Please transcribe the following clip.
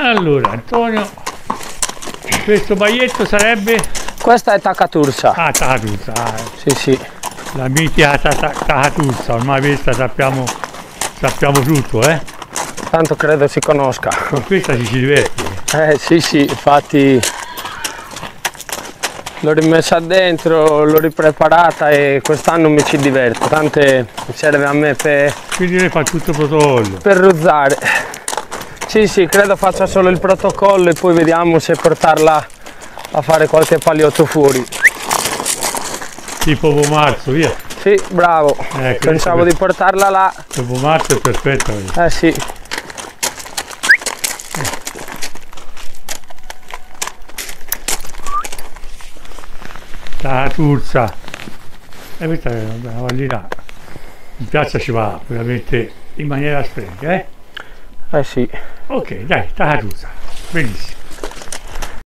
Allora, Antonio, questo baglietto sarebbe... Questa è Tacatursa. Ah, Tacatursa, ah, Sì, sì. la mitica Tacatursa, ormai questa sappiamo, sappiamo tutto, eh? Tanto credo si conosca. Con questa ci si diverte. Eh sì sì, infatti l'ho rimessa dentro, l'ho ripreparata e quest'anno mi ci diverto. Tante serve a me per, Quindi lei fa tutto protocollo. per ruzzare. Sì sì, credo faccia solo il protocollo e poi vediamo se portarla a fare qualche paliotto fuori. Tipo marzo, via. Sì, bravo. Ecco, Pensavo di portarla là. Dopo marzo è perfetta. questa. Eh sì. Tacatursa. E questa è una validità. In piazza ci va veramente in maniera spreca, eh? Eh sì. Ok, dai, Tacatursa. Benissimo.